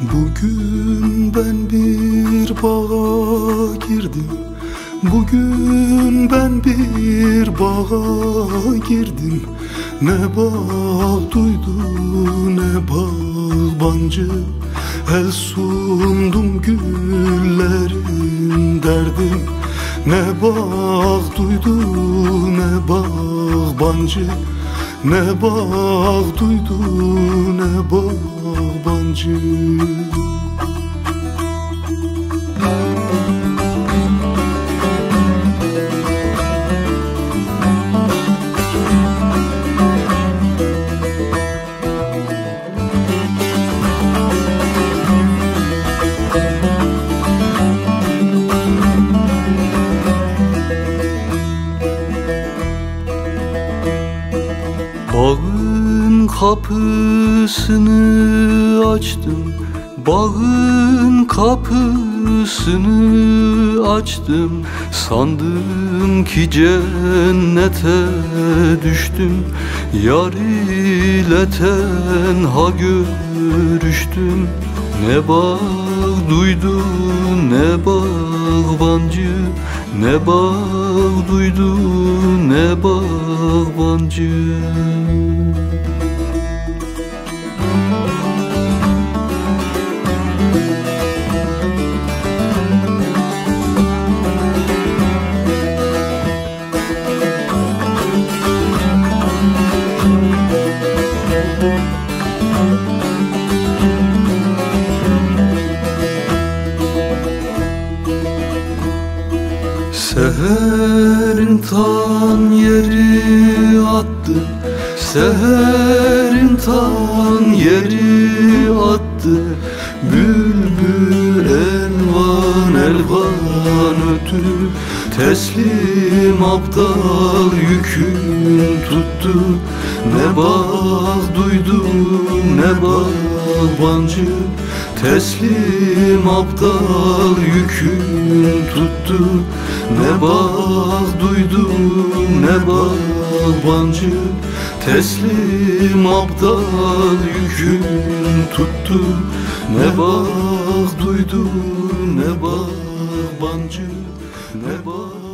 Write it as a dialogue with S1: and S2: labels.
S1: Bugün ben bir bağa girdim. Bugün ben bir bağa girdim. Ne bağ duydu ne bağbancı El sundum güllerin derdim. Ne bağ duydu ne bağbancı Ne bağ duydu ne bağbancı Bağın kapısını açtım. Bağın kapısını açtım. Sandım ki cennete düştüm. Yar ile tenha görüştüm. Ne bağ duydu ne bağbancı Ne bağ duydu ne bağbancı Seherin tan yeri attı. Seherin tan yeri attı. Bülbül elvan elvan ötü Teslim aptal yükün tuttu. Ne bağ duydu ne bağbancı Teslim aptal yükün tuttu. Ne bağ duydu ne bağbancı Teslim aptal yükün tuttu. Ne bağ duydu ne bağbancı Ne bağ